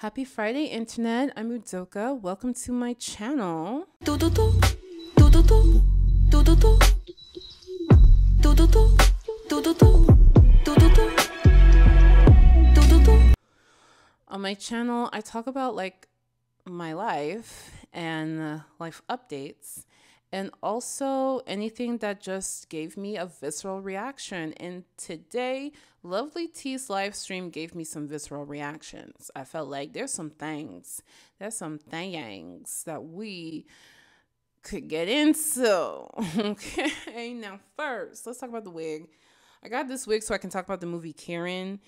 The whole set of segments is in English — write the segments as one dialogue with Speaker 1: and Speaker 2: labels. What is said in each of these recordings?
Speaker 1: Happy Friday, Internet. I'm Udoka. Welcome to my channel. On my channel, I talk about like my life and uh, life updates and also anything that just gave me a visceral reaction. And today, Lovely T's live stream gave me some visceral reactions. I felt like there's some things, there's some things that we could get into. okay, now first, let's talk about the wig. I got this wig so I can talk about the movie Karen.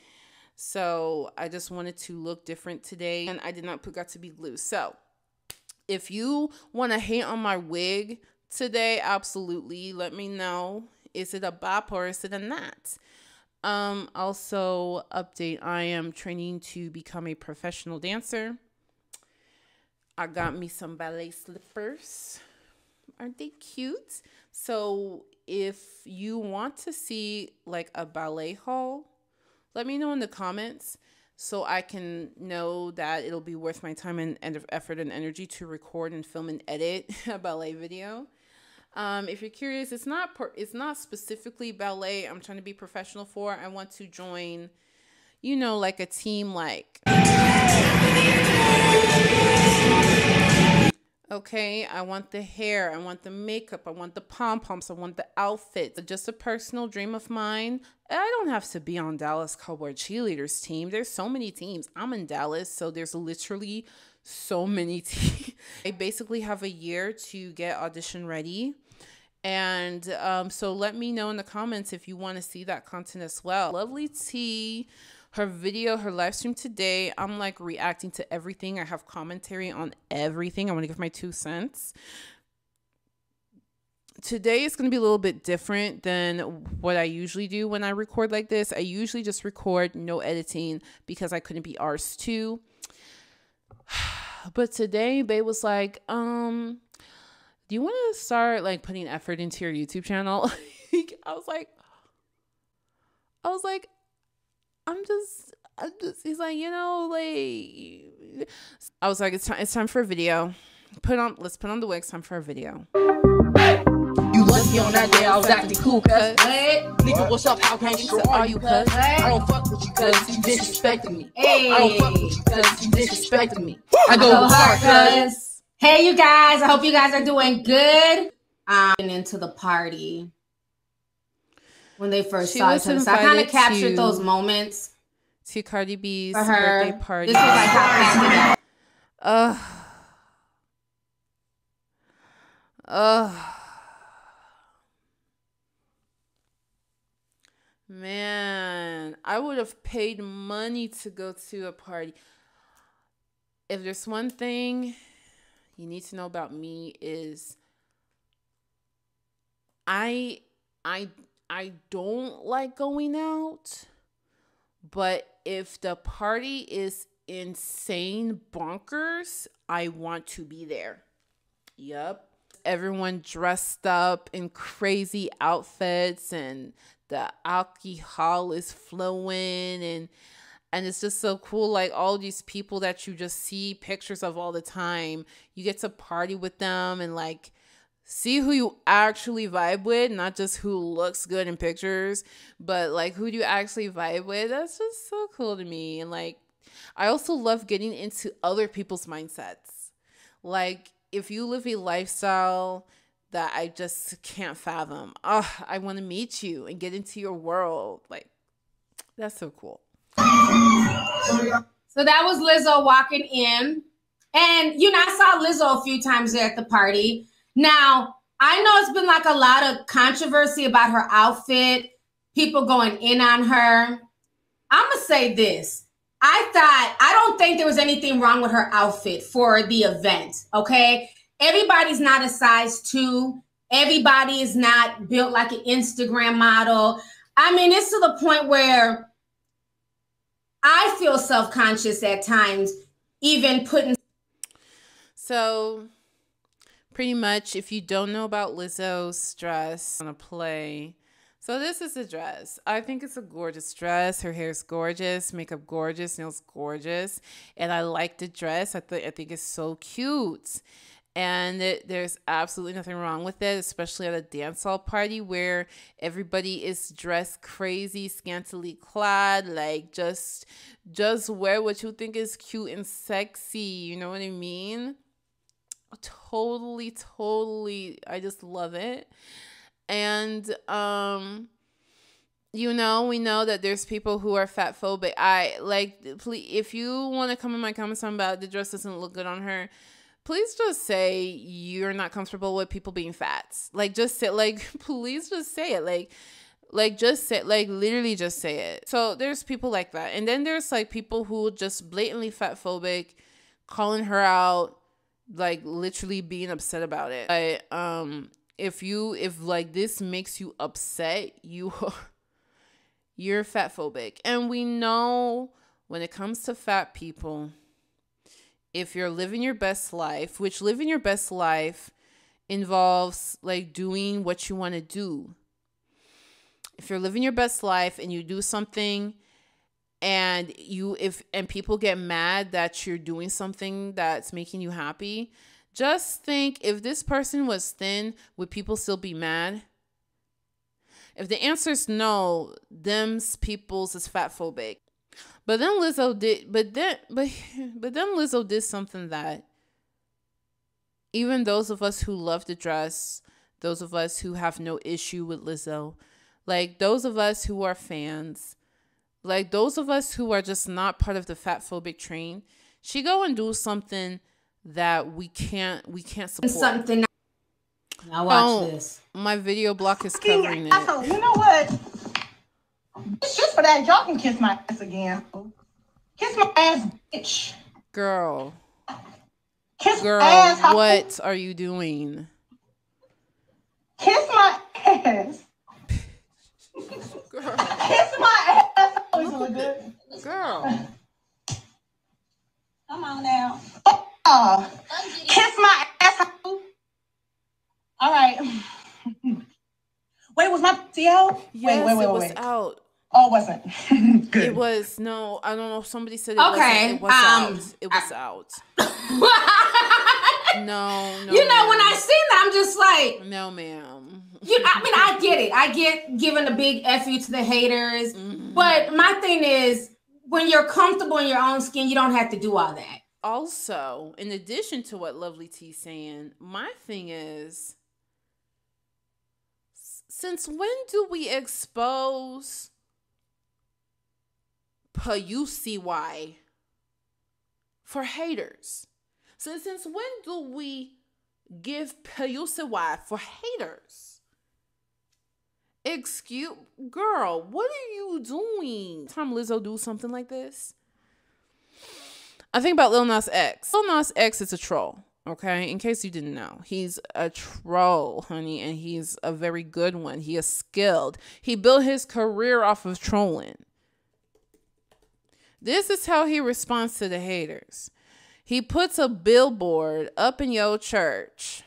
Speaker 1: So I just wanted to look different today, and I did not put Got2b glue. So if you want to hate on my wig today, absolutely let me know. Is it a bop or is it a not? Um, also, update I am training to become a professional dancer. I got me some ballet slippers. Aren't they cute? So, if you want to see like a ballet haul, let me know in the comments so I can know that it'll be worth my time and, and effort and energy to record and film and edit a ballet video. Um, if you're curious, it's not per, it's not specifically ballet. I'm trying to be professional for. I want to join, you know, like a team like. Okay, I want the hair, I want the makeup, I want the pom poms, I want the outfits. Just a personal dream of mine. I don't have to be on Dallas Cowboy Cheerleaders team. There's so many teams. I'm in Dallas, so there's literally so many teams. I basically have a year to get audition ready. And um, so let me know in the comments if you want to see that content as well. Lovely T her video, her live stream today. I'm like reacting to everything. I have commentary on everything. I want to give my two cents. Today is going to be a little bit different than what I usually do when I record like this. I usually just record no editing because I couldn't be arsed too. But today, Babe was like, um, do you want to start like putting effort into your YouTube channel? I was like, I was like, I'm just, I'm just, he's like, you know, like, I was like, it's time, it's time for a video. Put on, let's put on the wig. time for a video. You left me on that day, I was acting cool, cuz. What? Nigga, what's up? How can you? So are you, cuz? I don't fuck with you, cuz you disrespecting me. Hey. I don't fuck with you, cuz you disrespecting me. I go hard, cuz.
Speaker 2: Hey, you guys. I hope you guys are doing good. Um, I'm into the party when they first she saw each other. So I kind of captured those moments.
Speaker 1: To Cardi B's birthday party.
Speaker 2: This was like how
Speaker 1: Ugh. Ugh. Man, I would have paid money to go to a party. If there's one thing you need to know about me is I I I don't like going out, but if the party is insane bonkers, I want to be there. Yep. Everyone dressed up in crazy outfits and the alcohol is flowing and and it's just so cool like all these people that you just see pictures of all the time you get to party with them and like see who you actually vibe with, not just who looks good in pictures, but like who do you actually vibe with. That's just so cool to me. And like, I also love getting into other people's mindsets. Like, if you live a lifestyle that I just can't fathom, oh, I want to meet you and get into your world. Like, that's so cool.
Speaker 2: So that was Lizzo walking in. And, you know, I saw Lizzo a few times there at the party. Now, I know it's been like a lot of controversy about her outfit, people going in on her. I'm going to say this. I thought, I don't think there was anything wrong with her outfit for the event. Okay. Everybody's not a size two. Everybody is not built like an Instagram model. I mean, it's to the point where I feel self conscious at times, even putting.
Speaker 1: So pretty much if you don't know about Lizzo's dress, I'm gonna play So this is the dress. I think it's a gorgeous dress. Her hair's gorgeous, makeup gorgeous, nails gorgeous, and I like the dress. I think I think it's so cute. And it, there's absolutely nothing wrong with it, especially at a dance hall party where everybody is dressed crazy, scantily clad, like just just wear what you think is cute and sexy. You know what I mean? Totally, totally. I just love it and um you know we know that there's people who are fat phobic i like please if you want to come in my comments on about the dress doesn't look good on her please just say you're not comfortable with people being fat like just say like please just say it. Like like just say like literally just say it. So there's people like that. And then there's like people who just blatantly fat phobic calling her out like literally being upset about it. I um if you if like this makes you upset, you you're fat phobic. And we know when it comes to fat people, if you're living your best life, which living your best life involves like doing what you want to do. If you're living your best life and you do something and you if and people get mad that you're doing something that's making you happy, just think if this person was thin, would people still be mad? If the answer is no, them's people's is fat phobic. But then Lizzo did but then but but then Lizzo did something that even those of us who love the dress, those of us who have no issue with Lizzo, like those of us who are fans, like those of us who are just not part of the fat phobic train, she go and do something that we can't we can't support.
Speaker 2: Something. Now watch oh, this.
Speaker 1: My video block is covering
Speaker 3: it. You know what? Just for that, y'all can kiss my ass again. Kiss my ass, bitch.
Speaker 1: Girl.
Speaker 3: Kiss
Speaker 1: Girl, ass, what are you doing?
Speaker 3: Kiss my ass. Girl. Kiss my ass.
Speaker 1: Girl.
Speaker 3: Come on now. Oh, kiss my ass. All right. wait, was my TL?
Speaker 1: Yes, wait, wait, wait, it was wait. out.
Speaker 3: Oh, it wasn't. Good.
Speaker 1: It was no. I don't know. if Somebody said it okay. Wasn't. It was um, out. It was I, out. no, no.
Speaker 2: You know, when I seen that, I'm just like,
Speaker 1: no, ma'am.
Speaker 2: You, I mean, I get it. I get giving a big f you to the haters, mm-hmm. but my thing is, when you're comfortable in your own skin, you don't have to do all that
Speaker 1: also, in addition to what Lovely T's saying, my thing is since when do we expose PUCY for haters? Since since when do we give PUCY for haters? Excuse girl, what are you doing? Time Lizzo do something like this? I think about Lil Nas X. Lil Nas X is a troll. Okay, in case you didn't know, he's a troll, honey, and he's a very good one. He is skilled. He built his career off of trolling. This is how he responds to the haters. He puts a billboard up in your church.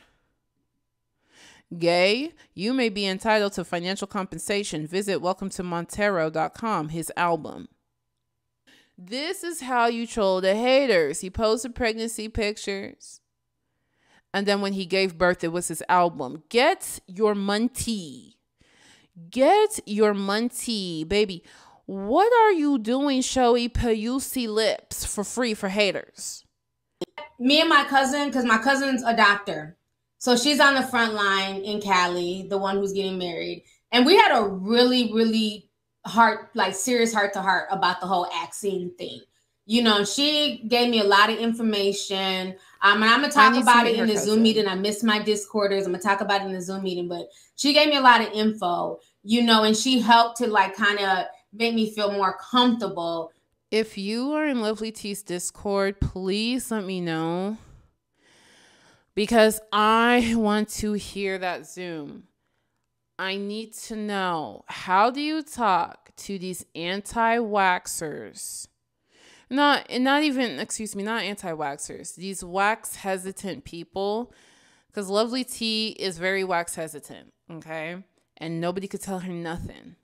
Speaker 1: Gay, you may be entitled to financial compensation. Visit welcome to his album. This is how you troll the haters. He posted pregnancy pictures. And then when he gave birth, it was his album. Get your money. Get your money, baby. What are you doing, showy Payusi lips for free for haters?
Speaker 2: Me and my cousin, because my cousin's a doctor. So she's on the front line in Cali, the one who's getting married. And we had a really, really heart, like serious heart to heart about the whole vaccine thing. You know, she gave me a lot of information. Um, and I'm gonna talk about it in the cousin. Zoom meeting. I missed my Discorders. I'm gonna talk about it in the Zoom meeting, but she gave me a lot of info, you know, and she helped to like kind of make me feel more comfortable.
Speaker 1: If you are in Lovely T's Discord, please let me know because I want to hear that Zoom. I need to know how do you talk to these anti-vaxxers? Not not even excuse me, not anti-vaxxers. These vax hesitant people cuz Lovely T is very vax hesitant, okay? and nobody could tell her nothing.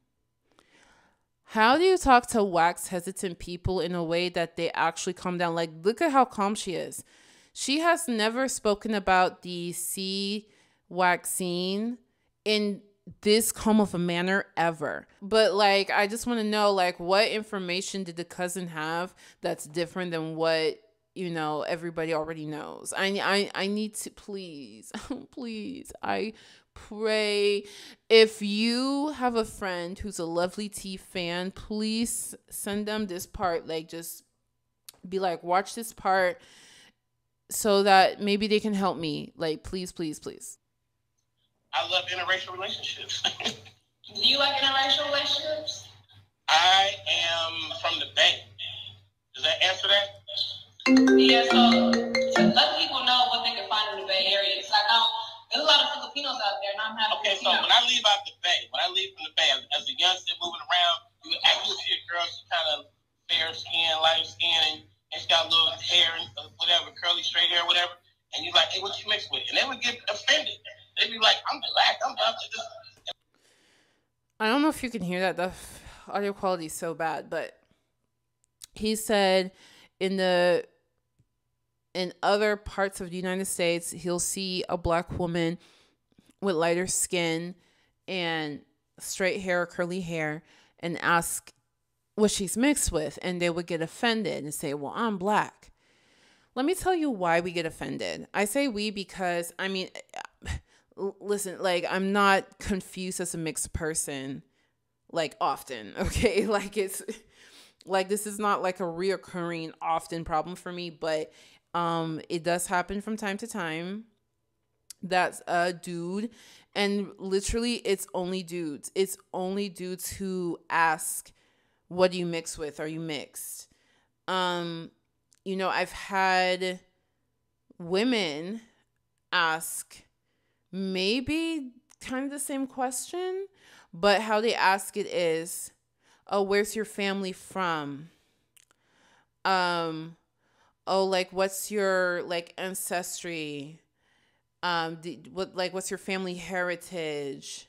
Speaker 1: How do you talk to vax hesitant people in a way that they actually calm down? Like, look at how calm she is. She has never spoken about the C vaccine in this calm of a manner ever. But like, I just want to know, like, what information did the cousin have that's different than what you know everybody already knows? I I I need to please, please, I pray. If you have a friend who's a Lovely T fan please send them this part like just be like watch this part so that maybe they can help me. Like please please please.
Speaker 4: I love interracial relationships.
Speaker 5: Do you like interracial relationships?
Speaker 4: I am from the bay. Does that answer
Speaker 5: that? Yeah so to let people know what they can find in the bay area it's like i there's a lot of Filipinos out there, and I'm happy.
Speaker 4: Okay, so when I leave out the Bay, when I leave from the Bay, as, as a youngster moving around, you would actually see a girl, she kind of fair skin, light skin, and, and she got a little hair and uh, whatever, curly, straight hair, whatever. And you're like, hey, what you mixed with? And they would get offended. They'd be like, I'm black, I'm black.
Speaker 1: I don't know if you can hear that. The audio quality is so bad, but he said in the in other parts of the United States, he'll see a black woman with lighter skin and straight hair, or curly hair, and ask what she's mixed with. And they would get offended and say, Well, I'm black. Let me tell you why we get offended. I say we because, I mean, listen, like, I'm not confused as a mixed person, like, often, okay? Like, it's like this is not like a reoccurring often problem for me but um, it does happen from time to time. That's a dude, and literally, it's only dudes. It's only dudes who ask, "What do you mix with? Are you mixed?" Um, you know, I've had women ask maybe kind of the same question, but how they ask it is, "Oh, where's your family from?" Um, oh like what's your like ancestry? Um what like what's your family heritage?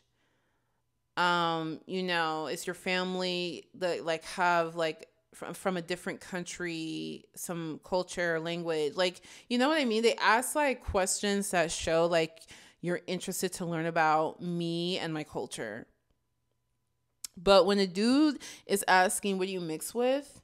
Speaker 1: Um you know is your family that like have like from, from a different country some culture language? Like you know what i mean? They ask like questions that show like you're interested to learn about me and my culture. But when a dude is asking what do you mix with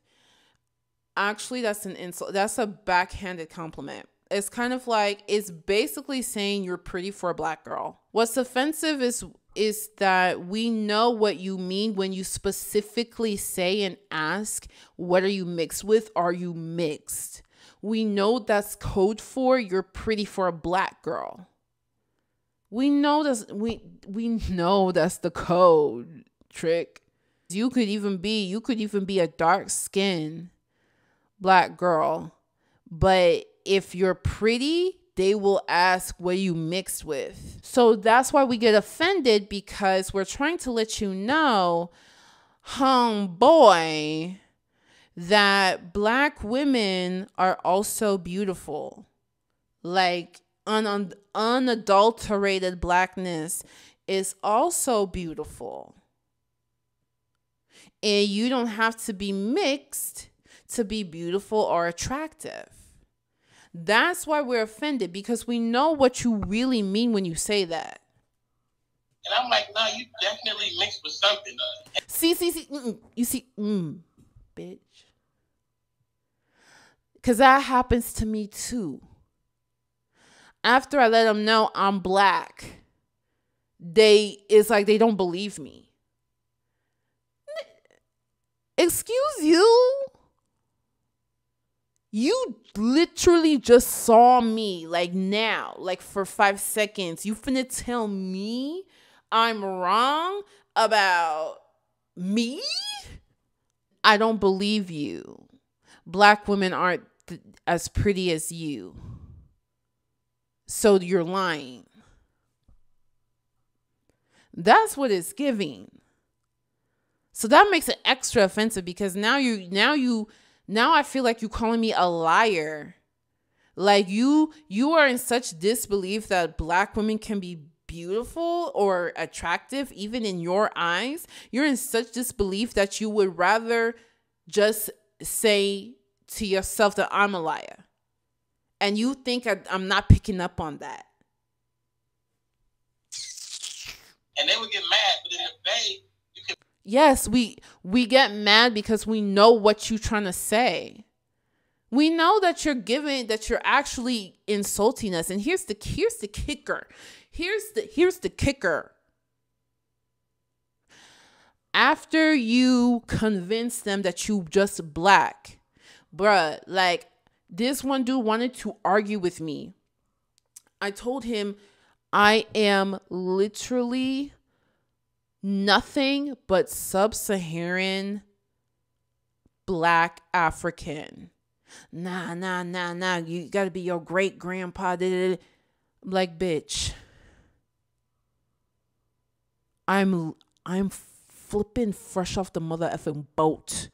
Speaker 1: actually that's an insult. That's a backhanded compliment. It's kind of like it's basically saying you're pretty for a black girl. What's offensive is is that we know what you mean when you specifically say and ask, what are you mixed with? Are you mixed? We know that's code for you're pretty for a black girl. We know that's we we know that's the code trick. You could even be you could even be a dark skin black girl. But if you're pretty, they will ask what you mixed with. So that's why we get offended because we're trying to let you know, homeboy, that black women are also beautiful. Like un- unadulterated blackness is also beautiful. And you don't have to be mixed to be beautiful or attractive. That's why we're offended because we know what you really mean when you say that.
Speaker 4: And I'm like, no, you definitely mixed with something.
Speaker 1: See, see, see, mm-mm. you see, mm, bitch. Because that happens to me too. After I let them know I'm black, they, it's like they don't believe me. Excuse you? You literally just saw me like now, like for five seconds. You finna tell me I'm wrong about me? I don't believe you. Black women aren't as pretty as you. So you're lying. That's what it's giving. So that makes it extra offensive because now you now you now I feel like you calling me a liar. Like you you are in such disbelief that black women can be beautiful or attractive, even in your eyes, you're in such disbelief that you would rather just say to yourself that I'm a liar. And you think I, I'm not picking up on that.
Speaker 4: And they would get mad, but in the bay,
Speaker 1: Yes, we we get mad because we know what you're trying to say. We know that you're giving that you're actually insulting us. And here's the here's the kicker. Here's the here's the kicker. After you convince them that you just black, bruh, like this one dude wanted to argue with me. I told him I am literally nothing but sub Saharan black African. Nah, nah, nah, nah. You gotta be your great grandpa. Like, bitch. I'm I'm flipping fresh off the mother effing boat.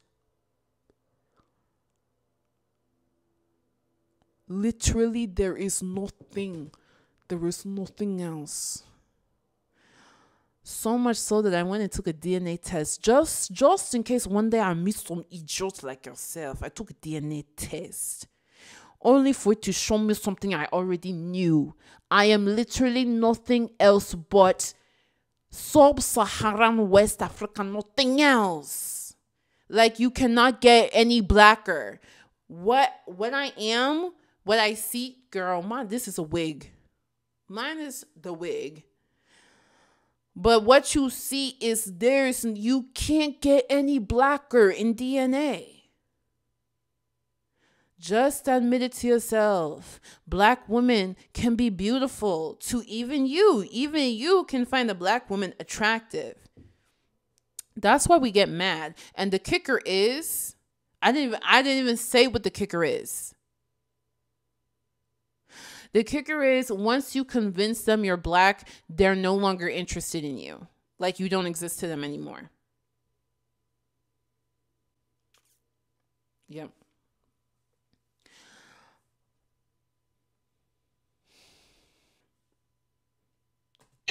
Speaker 1: Literally, there is nothing. There is nothing else. So much so that I went and took a DNA test just just in case one day I meet some idiot like yourself. I took a DNA test. Only for it to show me something I already knew. I am literally nothing else but sub-Saharan West Africa, nothing else. Like you cannot get any blacker. What what I am, what I see, girl, mine this is a wig. Mine is the wig. But what you see is there's you can't get any blacker in DNA. Just admit it to yourself. Black women can be beautiful to even you. Even you can find a black woman attractive. That's why we get mad. And the kicker is I didn't even I didn't even say what the kicker is. The kicker is once you convince them you're black, they're no longer interested in you. Like you don't exist to them anymore. Yep.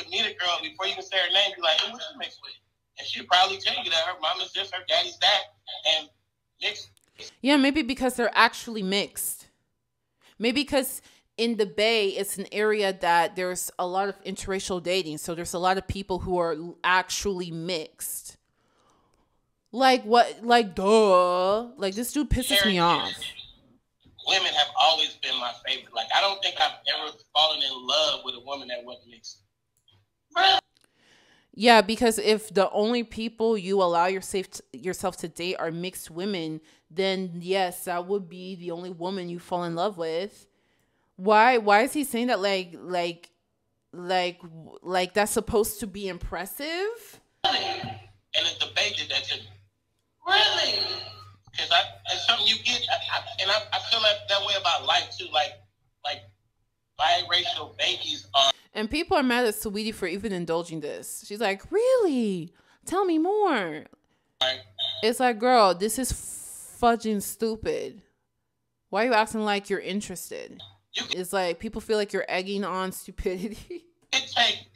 Speaker 4: meet a girl before you even say her name, be like, hey, what you mixed with? And she'll probably tell you that her mama's this, her daddy's that, and mixed.
Speaker 1: Yeah, maybe because they're actually mixed. Maybe because in the Bay, it's an area that there's a lot of interracial dating. So there's a lot of people who are actually mixed. Like what? Like duh. Like this dude pisses me off.
Speaker 4: Women have always been my favorite. Like I don't think I've ever fallen in love with a woman that wasn't mixed.
Speaker 1: Yeah, because if the only people you allow yourself yourself to date are mixed women, then yes, that would be the only woman you fall in love with. Why why is he saying that like like like like that's supposed to be impressive?
Speaker 4: Really? And it's the debate that to
Speaker 5: Really?
Speaker 4: Because I it's something you get, I, I, and I, I feel like that way about life too. Like like biracial babies are.
Speaker 1: And people are mad at Saweetie for even indulging this. She's like, really? Tell me more.
Speaker 4: Like,
Speaker 1: It's like, girl, this is fudging stupid. Why are you acting like you're interested?
Speaker 4: You can
Speaker 1: It's like people feel like you're egging on stupidity.
Speaker 4: take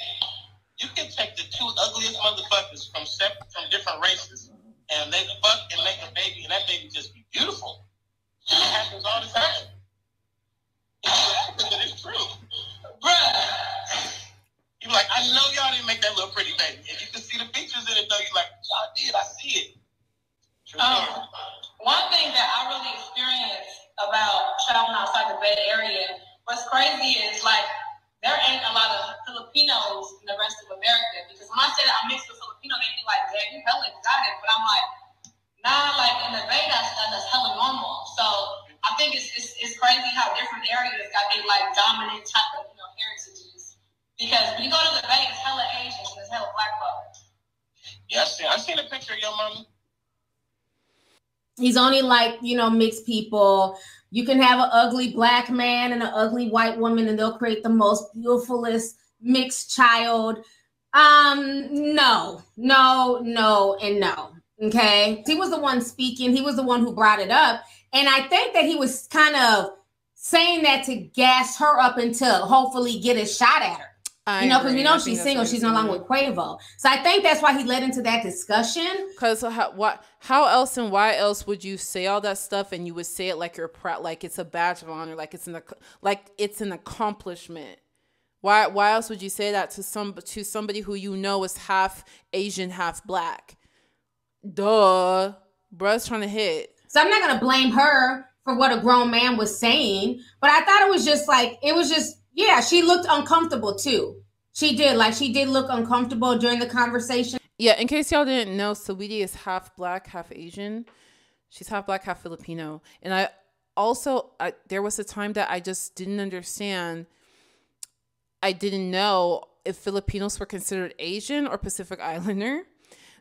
Speaker 4: you can take the two ugliest motherfuckers from separate from different races, and they fuck and make a baby, and that baby just be beautiful. It happens all the time. It happens, but it's true, bruh. You're like, I know y'all didn't make that little pretty baby, and you can see the features in it though. you're like, y'all did, I see it. True
Speaker 5: Um,
Speaker 4: story.
Speaker 5: one thing that I really experienced about traveling outside the Bay Area, what's crazy is like there ain't a lot of Filipinos in the rest of America. Because when I say that I'm mixed with Filipino, they be like, "Damn, you hella exotic," but I'm like, nah, like in the Bay, that's that's hella normal. So I think it's, it's it's crazy how different areas got their like dominant type of you know heritages. Because when you go to the Bay, it's hella Asians and it's hella black folks.
Speaker 4: Yeah, I seen, I seen a picture of your mama.
Speaker 2: He's only like, you know, mixed people. You can have an ugly black man and an ugly white woman, and they'll create the most beautifulest mixed child. Um, no, no, no, and no. Okay. He was the one speaking, he was the one who brought it up. And I think that he was kind of saying that to gas her up to hopefully get a shot at her.
Speaker 1: I
Speaker 2: you know, because we know she's single. She's no longer with Quavo. So I think that's why he led into that discussion.
Speaker 1: Cause how what how else and why else would you say all that stuff and you would say it like you're proud like it's a badge of honor like it's an like it's an accomplishment. Why why else would you say that to some to somebody who you know is half Asian half black? Duh, bruh's trying to hit.
Speaker 2: So I'm not gonna blame her for what a grown man was saying, but I thought it was just like it was just yeah, she looked uncomfortable too. She did like she did look uncomfortable during the conversation.
Speaker 1: Yeah, in case y'all didn't know, Saweetie is half black, half Asian. She's half black, half Filipino. And I also, I, there was a time that I just didn't understand. I didn't know if Filipinos were considered Asian or Pacific Islander.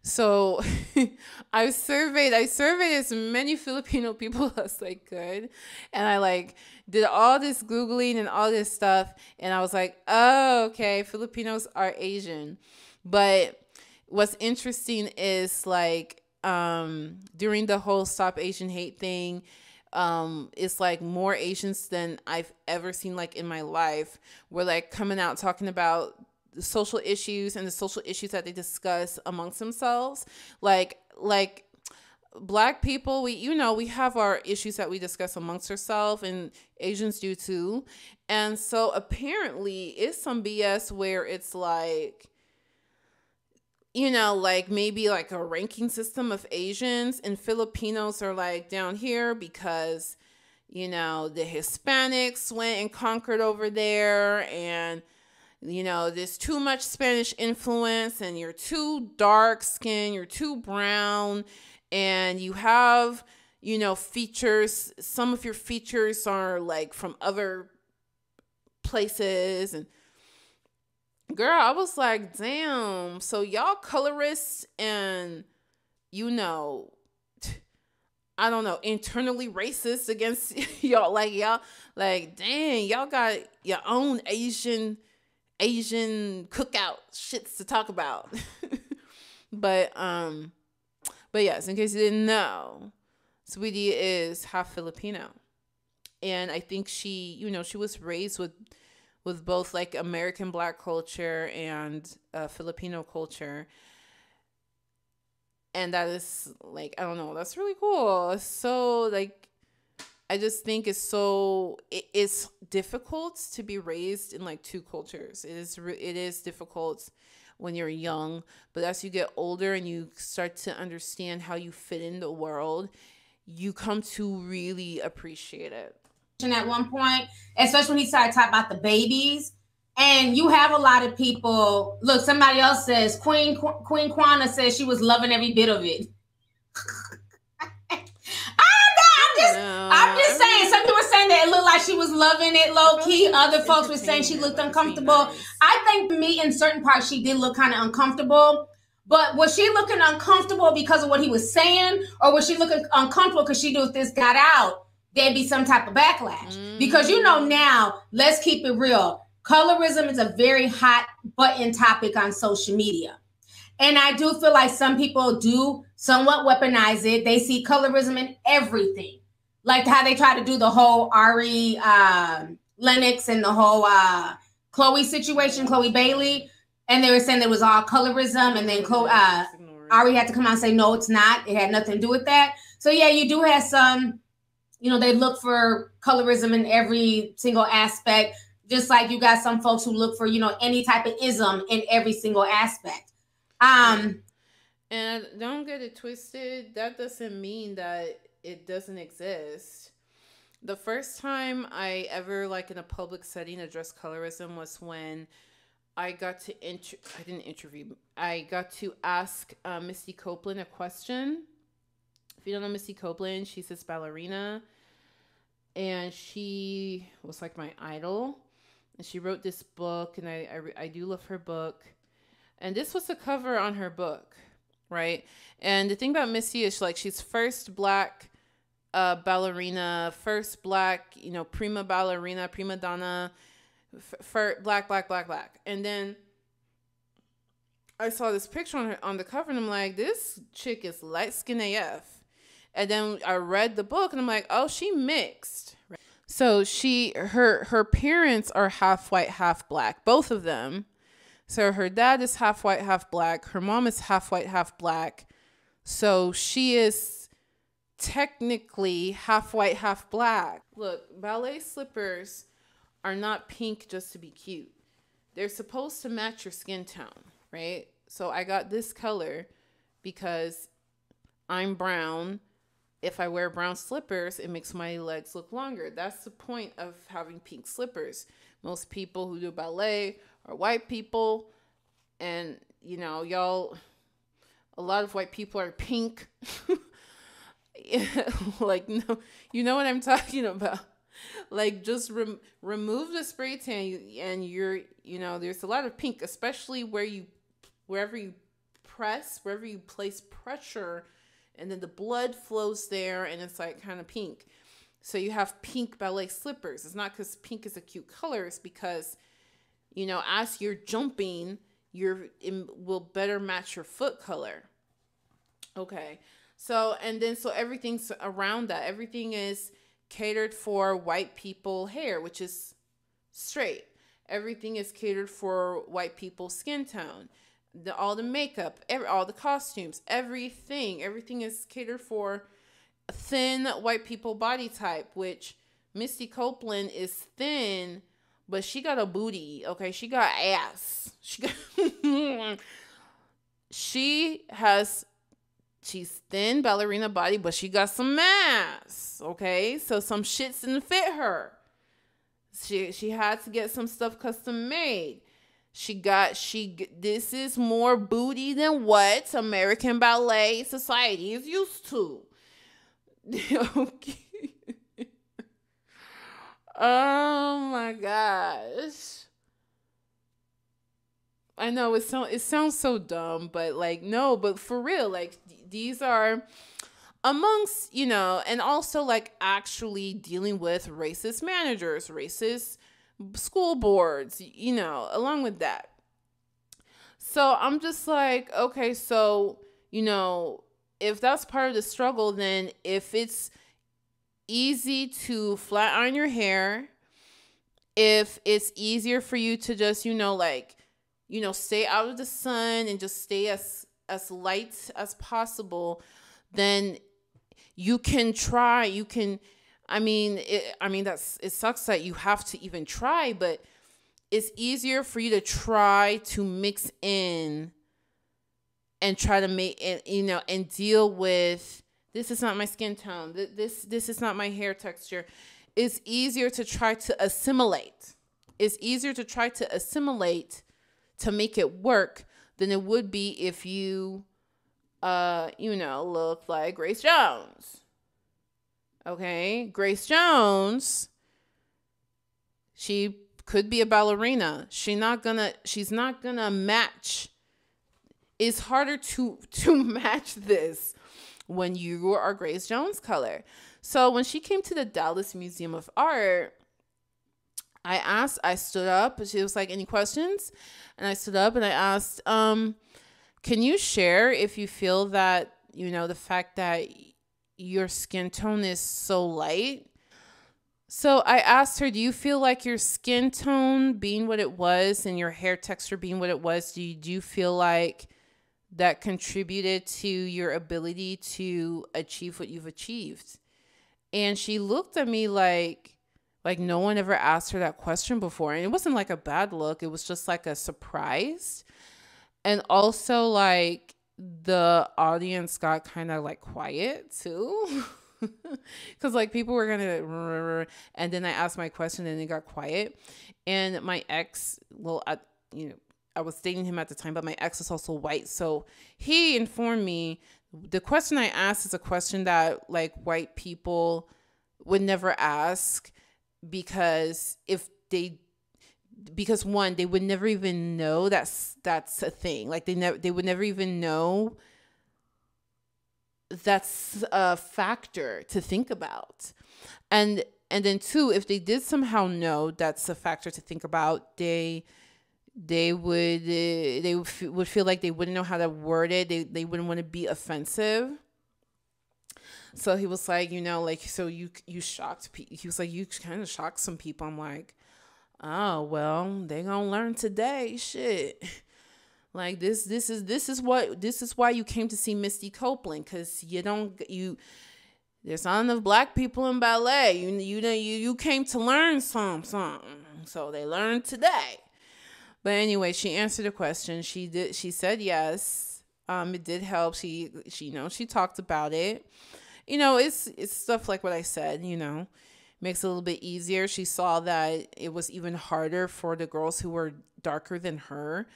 Speaker 1: So I surveyed, I surveyed as many Filipino people as I could. And I like did all this Googling and all this stuff. And I was like, oh, okay, Filipinos are Asian. But what's interesting is like um during the whole stop asian hate thing um it's like more asians than i've ever seen like in my life were like coming out talking about the social issues and the social issues that they discuss amongst themselves. Like like black people we you know we have our issues that we discuss amongst ourselves and asians do too. And so apparently it's some bs where it's like you know, like maybe like a ranking system of Asians and Filipinos are like down here because, you know, the Hispanics went and conquered over there and, you know, there's too much Spanish influence and you're too dark skin, you're too brown, and you have, you know, features. Some of your features are like from other places and girl i was like damn so y'all colorists and you know i don't know internally racist against y'all like y'all like dang y'all got your own asian asian cookout shits to talk about but um but yes in case you didn't know Saweetie is half filipino and i think she you know she was raised with with both like American black culture and uh, Filipino culture. And that is like, I don't know, that's really cool. So like, I just think it's so, it, it's difficult to be raised in like two cultures. It is it is difficult when you're young, but as you get older and you start to understand how you fit in the world, you come to really appreciate it.
Speaker 2: at one point, especially when he started talking about the babies. And you have a lot of people. Look, somebody else says Queen Qu- Queen Kwana says she was loving every bit of it. I'm just, I'm just
Speaker 1: I
Speaker 2: saying. Some people were saying that it looked like she was loving it low key. Other folks were saying she looked
Speaker 1: entertainment, but it's
Speaker 2: uncomfortable. I think me, in certain parts, she did look kind of uncomfortable. But was she looking uncomfortable because of what he was saying, or was she looking uncomfortable because she knew if this got out, there'd be some type of backlash? Because you
Speaker 1: Mm.
Speaker 2: know now, let's keep it real. Colorism is a very hot button topic on social media. And I do feel like some people do somewhat weaponize it. They see colorism in everything. Like how they try to do the whole Ari um, Lennox and the whole uh, Chloe situation, Chloe Bailey. And they were saying it was all colorism. And then Chloe, uh. Ari had to come out and say, no, it's not. It had nothing to do with that. So yeah, you do have some, you know, they look for colorism in every single aspect, just like you got some folks who look for, you know, any type of ism in every single aspect. Um,
Speaker 1: And don't get it twisted. That doesn't mean that it doesn't exist. The first time I ever, like in a public setting, addressed colorism was when I got to inter- I didn't interview. I got to ask uh, Misty Copeland a question. If you don't know Misty Copeland, she's this ballerina, and she was like my idol. And she wrote this book, and I I, I do love her book. And this was the cover on her book, right? And the thing about Missy is like she's first black uh, ballerina, first black, you know, prima ballerina, prima donna, for black, black, black, black. And then I saw this picture on her on the cover, and I'm like, this chick is light skin AF. And then I read the book, and I'm like, oh, she mixed. So she her her parents are half white, half black, both of them So her dad is half white, half black. Her mom is half white, half black. So she is technically half white, half black. Look, ballet slippers are not pink just to be cute. They're supposed to match your skin tone, right? So I got this color because I'm brown. If I wear brown slippers, it makes my legs look longer. That's the point of having pink slippers. Most people who do ballet are white people, and you know, y'all, a lot of white people are pink. like, no, you know what I'm talking about. Like, just rem- remove the spray tan, and you're, you know, there's a lot of pink, especially where you, wherever you press, wherever you place pressure, and then the blood flows there, and it's like kind of pink. So you have pink ballet slippers. It's not because pink is a cute color, it's because, you know, as you're jumping, your it will better match your foot color. Okay. So, and then so everything's around that. Everything is catered for white people hair, which is straight. Everything is catered for white people skin tone. The, all the makeup, every, all the costumes, everything, everything is catered for thin white people body type, which Misty Copeland is thin, but she got a booty. Okay, she got ass. She got she has she's thin ballerina body, but she got some ass. Okay, so some shits didn't fit her. She she had to get some stuff custom made. She got she this is more booty than what American Ballet Society is used to. okay. Oh my gosh. I know it sounds it sounds so dumb, but like no, but for real, like these are amongst you know, and also like actually dealing with racist managers, racist school boards, you know, along with that. So I'm just like, okay, so you know, if that's part of the struggle, then if it's easy to flat iron your hair, if it's easier for you to just, you know, like you know, stay out of the sun and just stay as as light as possible, then you can try. You can I mean, it, I mean that's it sucks that you have to even try, but it's easier for you to try to mix in and try to make it, you know, and deal with this is not my skin tone. This this is not my hair texture. It's easier to try to assimilate. It's easier to try to assimilate to make it work than it would be if you uh you know look like Grace Jones. Okay? Grace Jones she could be a ballerina. She not gonna she's not gonna match. It's harder to to match this when you are Grace Jones color. So when she came to the Dallas Museum of Art, I asked, I stood up, she was like, Any questions? And I stood up and I asked, um, Can you share if you feel that, you know, the fact that your skin tone is so light? So I asked her, Do you feel like your skin tone being what it was and your hair texture being what it was, do you, do you feel like that contributed to your ability to achieve what you've achieved? And she looked at me like, like no one ever asked her that question before. And it wasn't like a bad look, it was just like a surprise. And also like the audience got kind of like quiet too. Cause like people were gonna, and then I asked my question, and it got quiet. And my ex, well, you know, I was dating him at the time, but my ex is also white, so he informed me the question I asked is a question that like white people would never ask, because if they because one they would never even know that's that's a thing. Like they never they would never even know that's a factor to think about. And and then two if they did somehow know that's a factor to think about they they would uh, they would feel like they wouldn't know how to word it. They, they wouldn't want to be offensive. So he was like, you know, like so you you shocked. He was like, you kind of shocked some people. I'm like, oh well they gonna learn today. Shit. Like this this is this is what this is why you came to see misty copeland because you don't you there's not enough black people in ballet. You you know you you came to learn some something so they learned today but anyway she answered the question she did she said yes um it did help she she you know she talked about it you know it's it's stuff like what i said you know makes it a little bit easier. She saw that it was even harder for the girls who were darker than her.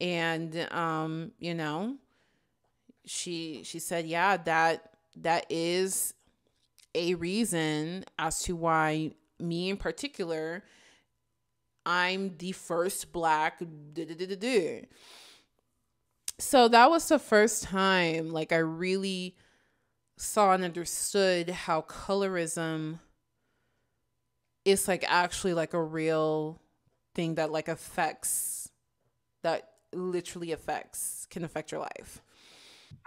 Speaker 1: And um, you know, she she said, "Yeah, that that is a reason as to why me in particular I'm the first black so that was the first time like I really saw and understood how colorism it's like actually like a real thing that like affects that literally affects can affect your life.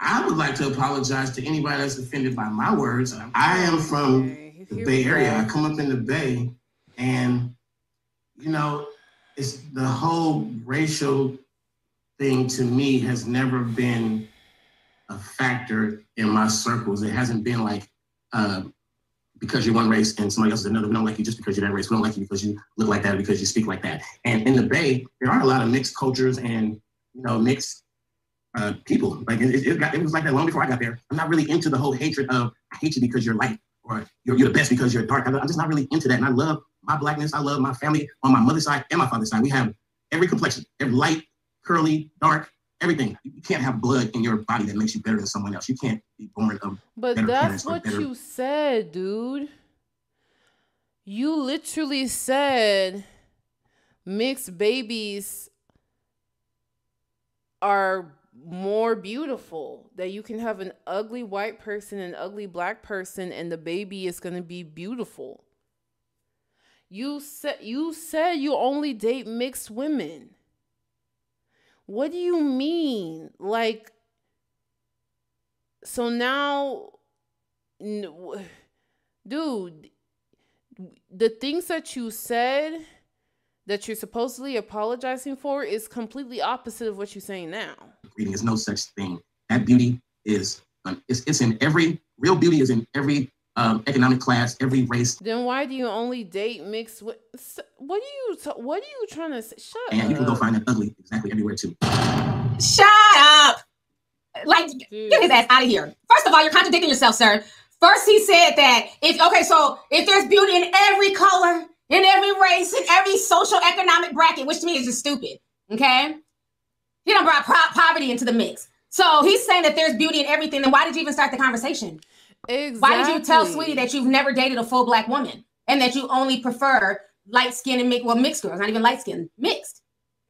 Speaker 4: I would like to apologize to anybody that's offended by my words. I am from okay, the Bay Area. I come up in the Bay, and you know, it's the whole racial thing to me has never been a factor in my circles. It hasn't been like uh, because you're one race and somebody else is another. We don't like you just because you're that race. We don't like you because you look like that or because you speak like that. And in the Bay, there are a lot of mixed cultures and you know mixed uh, people. Like it, it, got, it, was like that long before I got there. I'm not really into the whole hatred of I hate you because you're light or you're, you're the best because you're dark. I'm just not really into that. And I love my blackness. I love my family on my mother's side and my father's side. We have every complexion, every light, curly, dark, everything. You can't have blood in your body that makes you better than someone else. You can't be born of.
Speaker 1: But that's what better... you said, dude. You literally said mixed babies are more beautiful that you can have an ugly white person and ugly black person and the baby is going to be beautiful you said you said you only date mixed women what do you mean? Like, so now, dude, the things that you said that you're supposedly apologizing for is completely opposite of what you're saying now.
Speaker 4: Reading is no such thing. That beauty is um, it's, it's in every real beauty is in every um, economic class, every race.
Speaker 1: Then why do you only date mixed with? What are you? What are you trying to say? Shut
Speaker 4: and up. you can go find it ugly exactly everywhere too.
Speaker 2: Shut up! Like Dude. get his ass out of here. First of all, you're contradicting yourself, sir. First, he said that if okay, so if there's beauty in every color, in every race, in every social economic bracket, which to me is just stupid. Okay, he don't brought poverty into the mix. So he's saying that there's beauty in everything. Then why did you even start the conversation?
Speaker 1: Exactly.
Speaker 2: Why did you tell Saweetie that you've never dated a full black woman and that you only prefer light skin and make well mixed girls, not even light skin, mixed?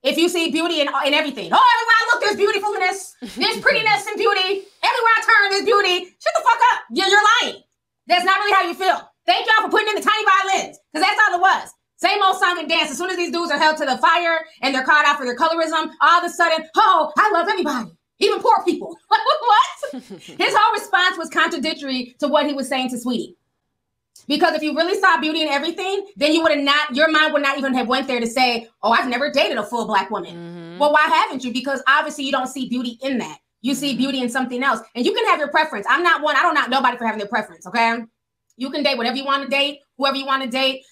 Speaker 2: If you see beauty in, in everything, oh, everywhere I look, there's beautifulness, there's prettiness and beauty. Everywhere I turn, there's beauty. Shut the fuck up. You're, you're lying. That's not really how you feel. Thank y'all for putting in the tiny violins, because that's all it was. Same old song and dance. As soon as these dudes are held to the fire and they're caught out for their colorism, all of a sudden, oh, I love everybody even poor people. what? His whole response was contradictory to what he was saying to Saweetie. Because if you really saw beauty in everything, then you would have not, your mind would not even have went there to say, oh, I've never dated a full black woman. Mm-hmm. Well, why haven't you? Because obviously you don't see beauty in that. You see mm-hmm. beauty in something else. And you can have your preference. I'm not one, I don't knock nobody for having their preference, okay? You can date whatever you want to date, whoever you want to date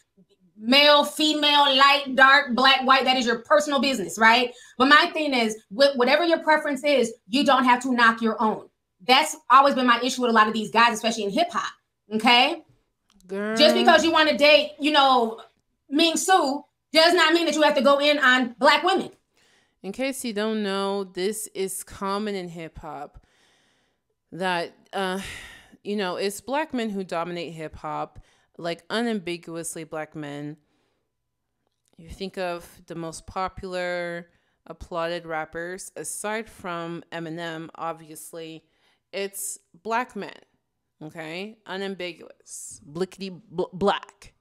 Speaker 2: male, female, light, dark, black, white. That is your personal business, right? But my thing is, whatever your preference is, you don't have to knock your own. That's always been my issue with a lot of these guys, especially in hip hop. Okay. Girl. Just because you want to date, you know, Ming Su does not mean that you have to go in on black women.
Speaker 1: In case you don't know, this is common in hip hop that, uh, you know, it's black men who dominate hip hop like unambiguously black men. You think of the most popular, applauded rappers, aside from Eminem, obviously, it's black men. Okay, unambiguous, blickety bl- black.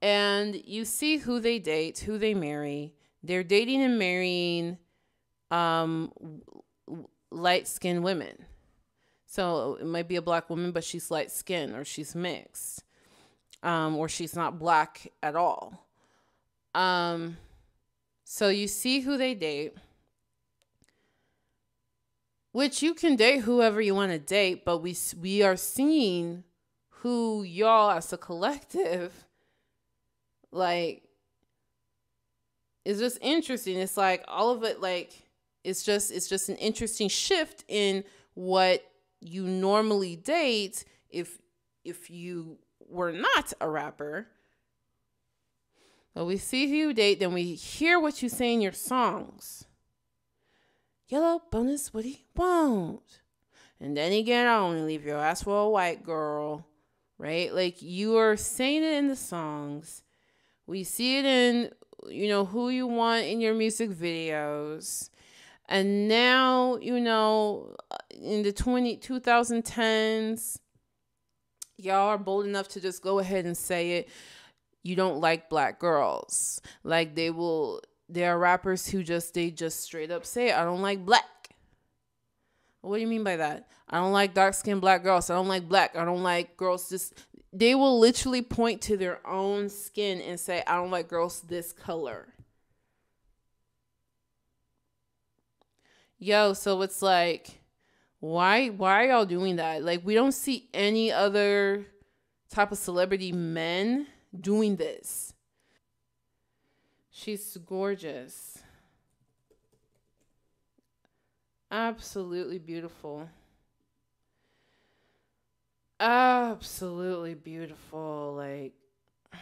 Speaker 1: And you see who they date, who they marry. They're dating and marrying um, light skinned women. So it might be a black woman, but she's light skinned or she's mixed um, or she's not black at all. Um, so you see who they date, which you can date whoever you want to date, but we we are seeing who y'all as a collective like is just interesting. It's like all of it like it's just it's just an interesting shift in what you normally date if if you were not a rapper. But we see who you date, then we hear what you say in your songs. Yellow bonus, what you want? And then you get on and leave your ass for a white girl, right? Like you are saying it in the songs. We see it in, you know, who you want in your music videos. And now, you know, in the 20, 2010s, y'all are bold enough to just go ahead and say it. You don't like black girls. Like they will, there are rappers who just, they just straight up say, I don't like black. What do you mean by that? I don't like dark skinned black girls. I don't like black. I don't like girls just they will literally point to their own skin and say, I don't like girls this color. Yo, so it's like, why why are y'all doing that? Like we don't see any other type of celebrity men doing this. She's gorgeous. Absolutely beautiful. Absolutely beautiful. Like,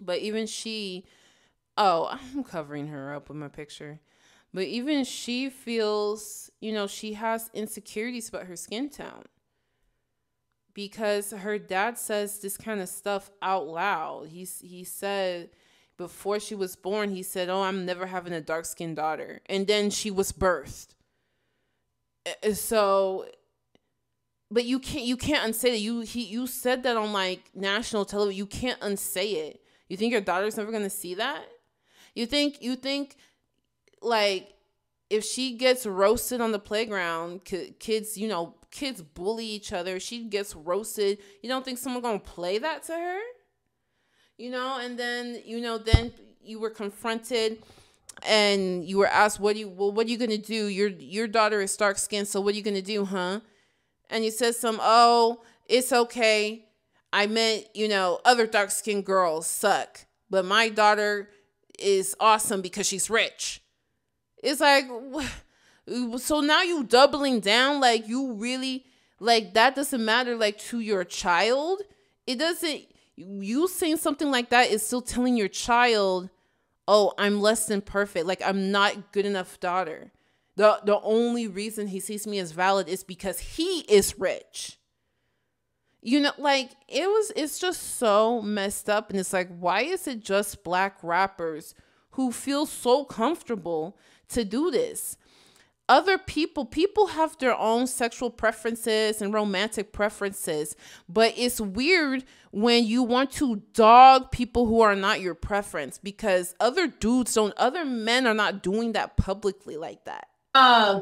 Speaker 1: but even she, oh, I'm covering her up with my picture. But even she feels, you know, she has insecurities about her skin tone. Because her dad says this kind of stuff out loud. He's he said before she was born, he said, "Oh, I'm never having a dark skinned daughter," and then she was birthed. So but you can't you can't unsay that you he you said that on like national television you can't unsay it. You think your daughter's never gonna see that? You think you think like if she gets roasted on the playground kids you know kids bully each other she gets roasted you don't think someone's gonna play that to her you know and then you know then you were confronted and you were asked what do you well what are you gonna do your your daughter is dark skinned so what are you gonna do huh and you said some, oh, it's okay. I meant, you know, other dark skinned girls suck, but my daughter is awesome because she's rich. It's like, so now you doubling down, like you really, like that doesn't matter, like to your child. It doesn't, you saying something like that is still telling your child, oh, I'm less than perfect. Like I'm not good enough daughter. The the only reason he sees me as valid is because he is rich. You know, like it was it's just so messed up and it's like why is it just black rappers who feel so comfortable to do this? Other people, people have their own sexual preferences and romantic preferences, but it's weird when you want to dog people who are not your preference because other dudes don't, other men are not doing that publicly like that
Speaker 2: uh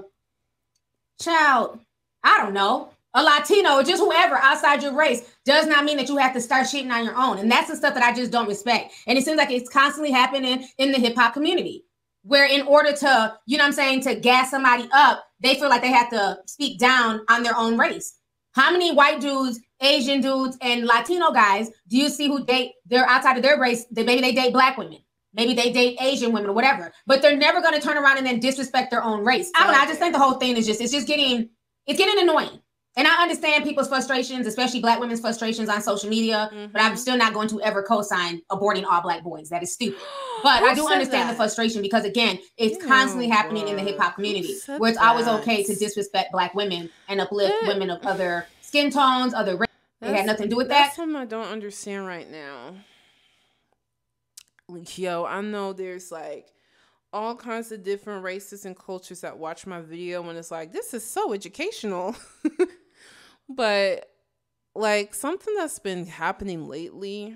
Speaker 2: child, I don't know, a Latino or just whoever outside your race does not mean that you have to start shitting on your own. And that's the stuff that I just don't respect. And it seems like it's constantly happening in the hip hop community. Where in order to, you know what I'm saying, to gas somebody up, they feel like they have to speak down on their own race. How many white dudes, Asian dudes, and Latino guys do you see who date they're outside of their race? They maybe they date black women. Maybe they date Asian women or whatever, but they're never going to turn around and then disrespect their own race. I don't know. I just think the whole thing is just, it's just getting, it's getting annoying. And I understand people's frustrations, especially black women's frustrations on social media, mm-hmm. but I'm mm-hmm. still not going to ever co-sign aborting all black boys. That is stupid. But I do understand that? the frustration because again, it's constantly happening in the hip hop community where it's always okay to disrespect black women and uplift yeah. women of other skin tones, other race. It had nothing to do with
Speaker 1: that's
Speaker 2: that.
Speaker 1: something I don't understand right now Like, yo, I know there's like all kinds of different races and cultures that watch my video and it's like, this is so educational. but like something that's been happening lately,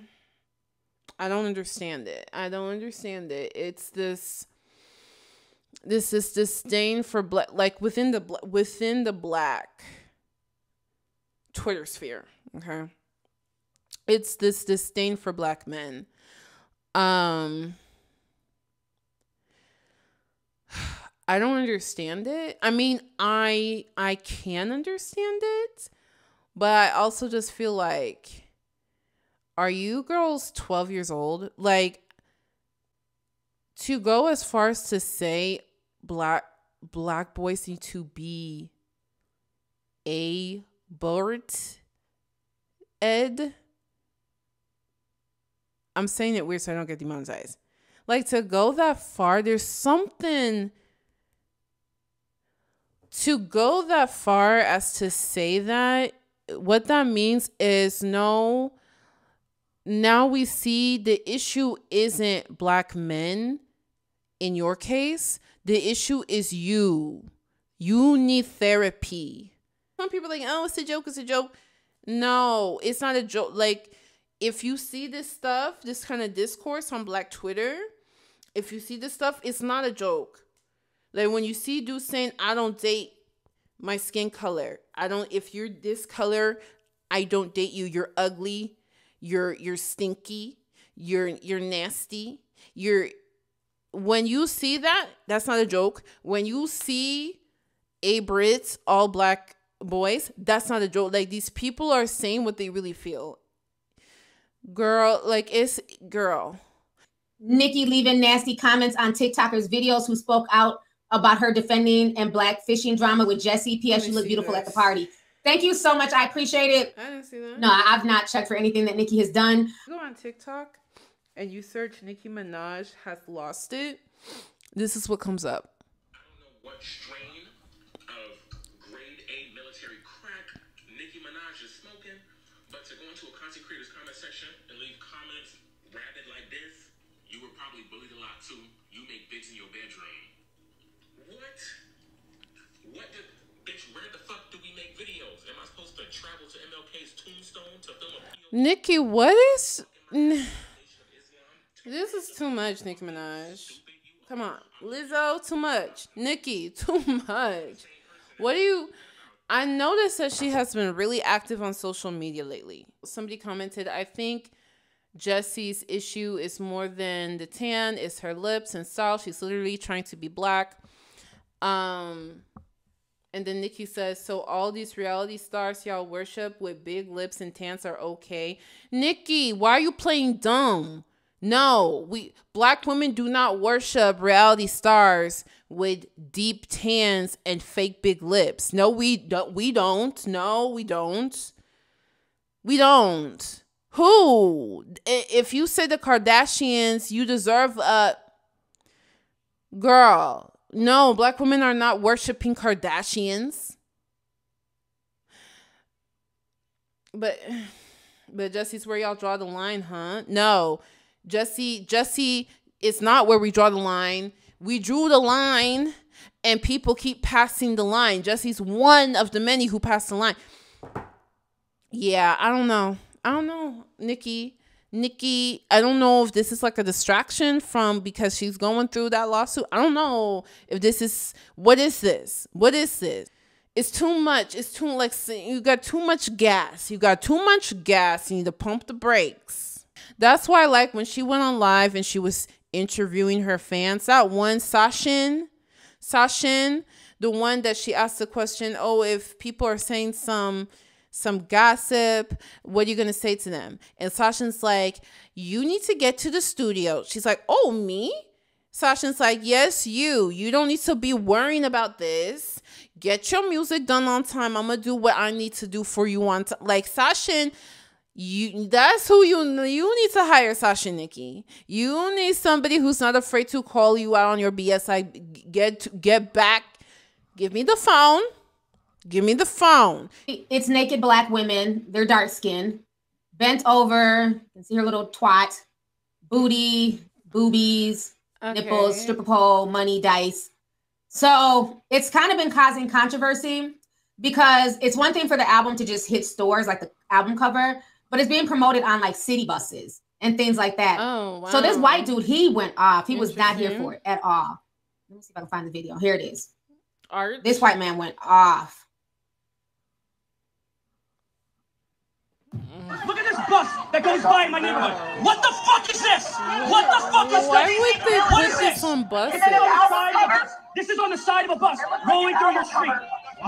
Speaker 1: I don't understand it. I don't understand it. It's this this is disdain for black like within the within the black Twitter sphere, okay? It's this disdain for black men Um I don't understand it. I mean, I I can understand it, but I also just feel like are you girls 12 years old? Like to go as far as to say black black boys need to be a Burt Ed. I'm saying it weird so I don't get demonetized. Like to go that far, there's something to go that far as to say that what that means is no now we see the issue isn't black men in your case the issue is you you need therapy some people like oh it's a joke it's a joke no it's not a joke like if you see this stuff this kind of discourse on black twitter if you see this stuff it's not a joke like when you see dudes saying, I don't date my skin color. I don't if you're this color, I don't date you. You're ugly. You're you're stinky. You're you're nasty. You're when you see that, that's not a joke. When you see a Brits, all black boys, that's not a joke. Like these people are saying what they really feel. Girl, like it's girl.
Speaker 2: Nicki leaving nasty comments on TikTokers' videos who spoke out about her defending and black fishing drama with Jesy. P.S. You look beautiful this. at the party. Thank you so much. I appreciate it.
Speaker 1: I didn't see that.
Speaker 2: No, I've not checked for anything that Nicki has done.
Speaker 1: Go on TikTok and you search Nicki Minaj has lost it. This is what comes up.
Speaker 6: I don't know what strain of grade A military crack Nicki Minaj is smoking, but to go into a content creator's comment section and leave comments rabid like this, you were probably bullied a lot too. You make bids in your bedroom. What? What did bitch? Where the
Speaker 1: Nicki, what is? This is too much, Nicki Minaj. Come on, Lizzo, too much. Nicki, too much. What do you? I noticed that she has been really active on social media lately. Somebody commented, I think Jesy's issue is more than the tan, it's her lips and style. She's literally trying to be black. Um, and then Nicki says, so all these reality stars y'all worship with big lips and tans are okay. Nicki, why are you playing dumb? No, we black women do not worship reality stars with deep tans and fake big lips. No, we don't. We don't. No, we don't. We don't. Who? If you say the Kardashians, you deserve a girl. No, black women are not worshiping Kardashians. But but Jesy's where y'all draw the line, huh? No. Jesy, Jesy, it's not where we draw the line. We drew the line and people keep passing the line. Jesy's one of the many who passed the line. Yeah, I don't know. I don't know, Nicki. Nicki, I don't know if this is like a distraction from because she's going through that lawsuit. I don't know if this is what is this? What is this? It's too much. It's too like you got too much gas. You got too much gas. You need to pump the brakes. That's why I like when she went on live and she was interviewing her fans. That one Sashin, Sashin, the one that she asked the question, "Oh, if people are saying some some gossip. What are you going to say to them? And Sasha's like, You need to get to the studio. She's like, Oh, me? Sasha's like, Yes, you. You don't need to be worrying about this. Get your music done on time. I'm going to do what I need to do for you on time. Like, Sasha, you that's who you you need to hire Sasha Nicki. You need somebody who's not afraid to call you out on your BS. I get get back. Give me the phone Give me the phone.
Speaker 2: It's naked black women. They're dark skinned, bent over. You can see her little twat, booty, boobies, okay. nipples, stripper pole, money, dice. So it's kind of been causing controversy because it's one thing for the album to just hit stores like the album cover, but it's being promoted on like city buses and things like that.
Speaker 1: Oh, wow.
Speaker 2: So this white dude, he went off. He was not here for it at all. Let me see if I can find the video. Here it is.
Speaker 1: Art.
Speaker 2: This white man went off.
Speaker 7: Look at this bus that goes by in my neighborhood. What the fuck is this? What the fuck is
Speaker 1: Why
Speaker 7: this?
Speaker 1: would they put
Speaker 7: is
Speaker 1: this on buses?
Speaker 7: This is on the side of a bus. This is on the side of a bus rolling through your street.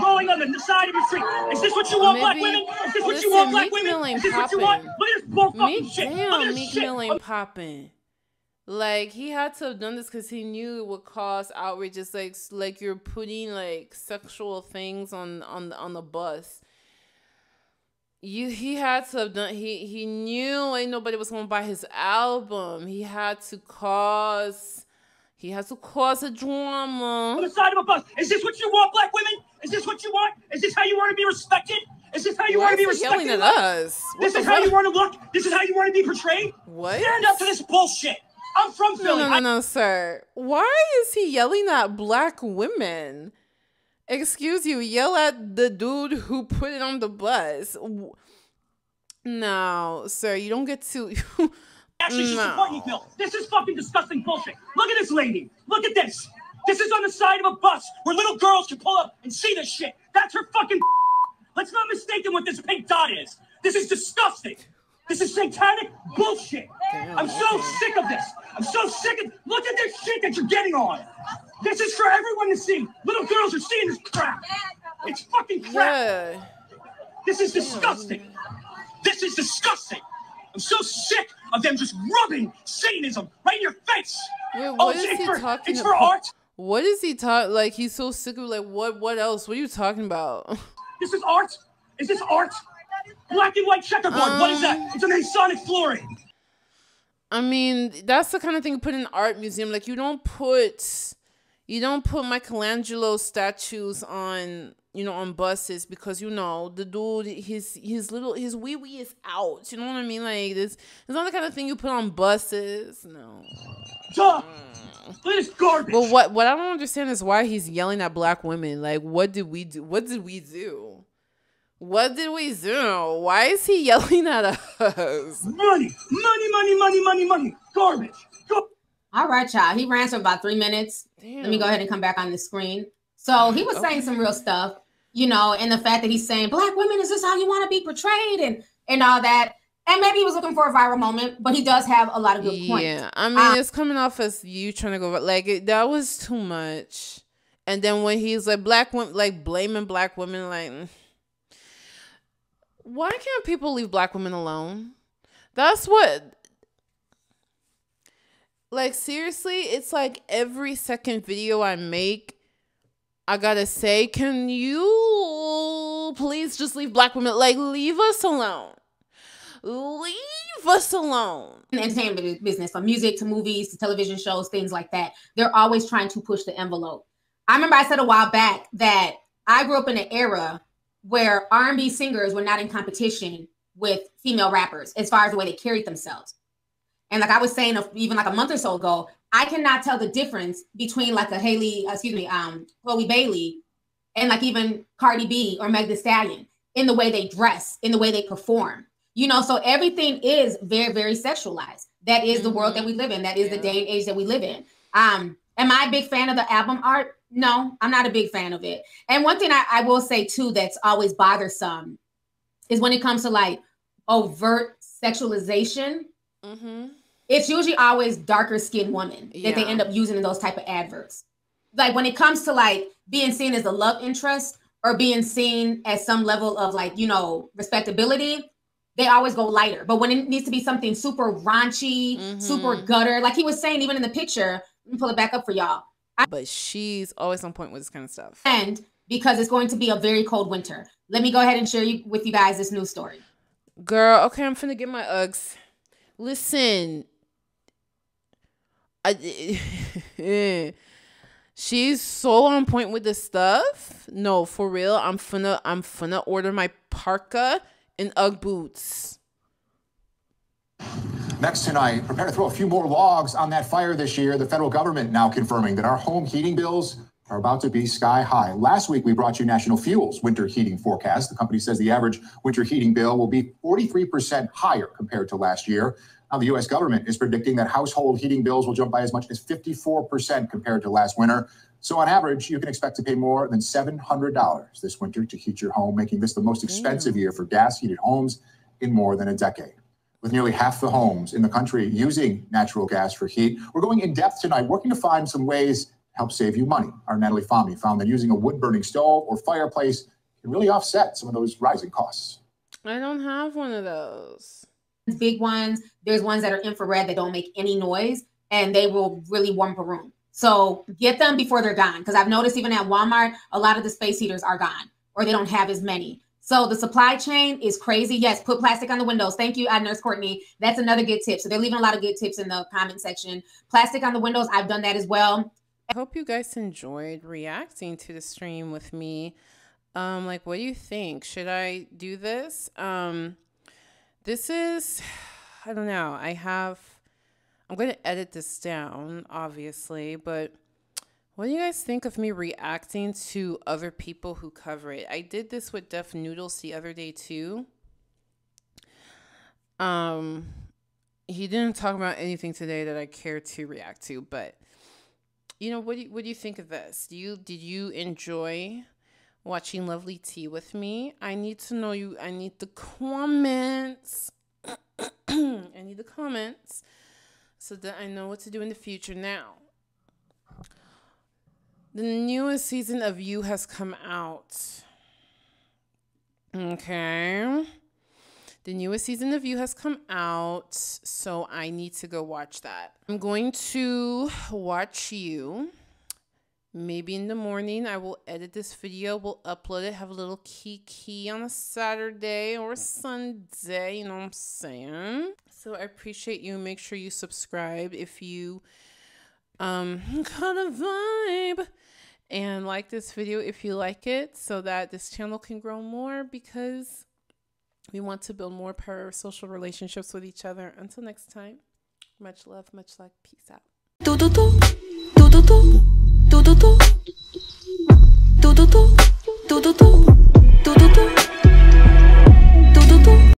Speaker 7: Rolling on the side of your street. Is this what you want, black women? Is this what
Speaker 1: listen,
Speaker 7: you want, black
Speaker 1: Meek
Speaker 7: women? Is this what you want? Look at this bull fucking
Speaker 1: Meek,
Speaker 7: shit. Look at
Speaker 1: damn,
Speaker 7: this
Speaker 1: Meek
Speaker 7: shit.
Speaker 1: Mill ain't popping. Like he had to have done this because he knew it would cause outrage. It's like like you're putting like sexual things on on on the bus. You he had to have done. He he knew ain't nobody was gonna buy his album. He had to cause. He had to cause a drama.
Speaker 7: on the side of a bus. Is this what you want, black women? Is this what you want? Is this how you want to be respected? Is this how you
Speaker 1: Why
Speaker 7: want to be respected?
Speaker 1: yelling at us? What
Speaker 7: This is how you want to look? This is how you want to be portrayed?
Speaker 1: What?
Speaker 7: Stand up to this bullshit. I'm from
Speaker 1: No,
Speaker 7: Philly.
Speaker 1: no, no,
Speaker 7: I-
Speaker 1: no, sir. Why is he yelling at black women? Excuse you, yell at the dude who put it on the bus. No, sir, you don't get to.
Speaker 7: actually should
Speaker 1: No.
Speaker 7: support you, Phil. This is fucking disgusting bullshit. Look at this lady. Look at this. This is on the side of a bus where little girls can pull up and see this shit. That's her fucking. Let's not mistake what this pink dot is. This is disgusting. This is satanic bullshit. I'm so sick of this. I'm so sick of. Look at this shit that you're getting on. This is for everyone to see. Little girls are seeing this crap. It's fucking crap.
Speaker 1: yeah.
Speaker 7: This is disgusting. This is disgusting. I'm so sick of them just rubbing Satanism right in your face.
Speaker 1: Wait,
Speaker 7: oh,
Speaker 1: what
Speaker 7: it's,
Speaker 1: is he
Speaker 7: for,
Speaker 1: talking
Speaker 7: it's for
Speaker 1: about?
Speaker 7: art.
Speaker 1: What is he talking? Like he's so sick of like what? What else? What are you talking about?
Speaker 7: This is art. Is this art? Black and white checkerboard. what is
Speaker 1: Um,
Speaker 7: that? It's a Masonic flooring.
Speaker 1: I mean, that's the kind of thing you put in an art museum. Like you don't put you don't put Michelangelo statues on you know on buses because you know the dude his his little his wee wee is out. You know what I mean? Like this it's not the kind of thing you put on buses. No.
Speaker 7: Duh. This garbage.
Speaker 1: But what what I don't understand is why he's yelling at black women. Like what did we do? What did we do? What did we do? Why is he yelling at us?
Speaker 7: money, money, money, money, money, money. Garbage. Gar-
Speaker 2: All right, y'all. He ran for about three minutes. Let me go ahead and come back on the screen. So he was saying some real stuff, you know, and the fact that he's saying, Black women, is this how you want to be portrayed? And and all that. And maybe he was looking for a viral moment, but he does have a lot of good points.
Speaker 1: Yeah, I mean,
Speaker 2: Uh,
Speaker 1: it's coming off as you trying to go like it, that was too much. And then when he's like black women, like blaming black women, like mm. Why can't people leave black women alone? That's what. Like seriously, it's like every second video I make, I gotta say, can you please just leave black women? Like leave us alone. Leave us alone.
Speaker 2: entertainment business, from music to movies to television shows, things like that. They're always trying to push the envelope. I remember I said a while back that I grew up in an era where R&B singers were not in competition with female rappers as far as the way they carried themselves. And like I was saying, even like a month or so ago, I cannot tell the difference between like a Haley, uh, excuse me, um, Chloe Bailey, and like even Cardi B or Meg Thee Stallion in the way they dress, in the way they perform. You know, so everything is very, very sexualized. That is the world that we live in. That is the day and age that we live in. Um, am I a big fan of the album art? No, I'm not a big fan of it. And one thing I, I will say too that's always bothersome is when it comes to like overt sexualization,
Speaker 1: Mm-hmm.
Speaker 2: it's usually always darker skinned women that they end up using in those type of adverts. Like when it comes to like being seen as a love interest or being seen as some level of like, you know, respectability, they always go lighter. But when it needs to be something super raunchy, super
Speaker 1: Mhm.
Speaker 2: gutter, like he was saying even in the picture, let me pull it back up for y'all.
Speaker 1: But she's always on point with this kind of stuff.
Speaker 2: And because it's going to be a very cold winter, let me go ahead and share you, with you guys this news story.
Speaker 1: Girl, okay, I'm finna get my Uggs. Listen, I, she's so on point with the stuff. No, for real, I'm finna, I'm finna order my parka and Ugg boots.
Speaker 8: Next tonight, prepare to throw a few more logs on that fire this year. The federal government now confirming that our home heating bills are about to be sky high. Last week, we brought you National Fuel's winter heating forecast. The company says the average winter heating bill will be 43% higher compared to last year. Now, the U.S. government is predicting that household heating bills will jump by as much as 54% compared to last winter. So, on average, you can expect to pay more than $700 this winter to heat your home, making this the most expensive year for gas heated homes in more than a decade. With nearly half the homes in the country using natural gas for heat, we're going in depth tonight, working to find some ways to help save you money. Our Natalie Fahmy found that using a wood burning stove or fireplace can really offset some of those rising costs.
Speaker 1: I don't have one of those.
Speaker 2: Big ones. There's ones that are infrared that don't make any noise and they will really warm a room. So get them before they're gone. Because I've noticed even at Walmart, a lot of the space heaters are gone or they don't have as many. So the supply chain is crazy. Yes, put plastic on the windows. Thank you, I Nurse Courtney. That's another good tip. So they're leaving a lot of good tips in the comment section. Plastic on the windows, I've done that as well.
Speaker 1: I hope you guys enjoyed reacting to the stream with me. Um, like, what do you think? Should I do this? Um, this is, I don't know. I have, I'm going to edit this down, obviously, but what do you guys think of me reacting to other people who cover it? I did this with Def Noodles the other day too. Um, he didn't talk about anything today that I care to react to, but you know, what do you, what do you think of this? Do you did you enjoy watching Lovely T with me. I need to know you. I need the comments. I need the comments so that I know what to do in the future now. The newest season of You has come out. Okay. The newest season of You has come out, so I need to go watch that. I'm going to watch You Maybe in the morning I will edit this video, we'll upload it, have a little kiki on a Saturday or Sunday, you know what I'm saying? So I appreciate you. Make sure you subscribe if you um got a vibe and like this video if you like it so that this channel can grow more because we want to build more parasocial relationships with each other. Until next time, much love, much luck, peace out. Do do do. Do do do. Do do do. Do do